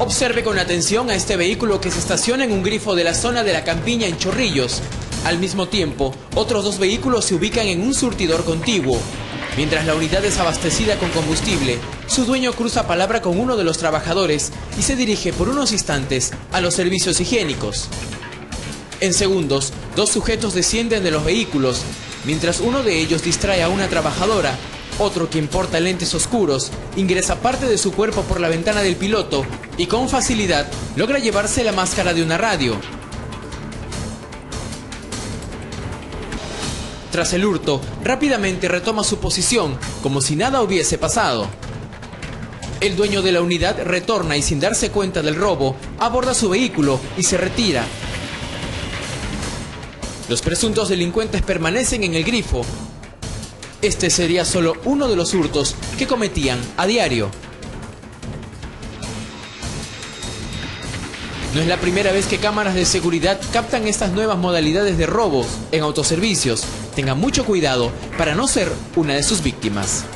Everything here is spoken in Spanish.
Observe con atención a este vehículo que se estaciona en un grifo de la zona de la campiña en Chorrillos. Al mismo tiempo, otros dos vehículos se ubican en un surtidor contiguo. Mientras la unidad es abastecida con combustible, su dueño cruza palabra con uno de los trabajadores y se dirige por unos instantes a los servicios higiénicos. En segundos, dos sujetos descienden de los vehículos, mientras uno de ellos distrae a una trabajadora, otro quien porta lentes oscuros ingresa parte de su cuerpo por la ventana del piloto y con facilidad logra llevarse la máscara de una radio. Tras el hurto, rápidamente retoma su posición, como si nada hubiese pasado. El dueño de la unidad retorna y sin darse cuenta del robo, aborda su vehículo y se retira. Los presuntos delincuentes permanecen en el grifo. Este sería solo uno de los hurtos que cometían a diario. No es la primera vez que cámaras de seguridad captan estas nuevas modalidades de robos en autoservicios. Tengan mucho cuidado para no ser una de sus víctimas.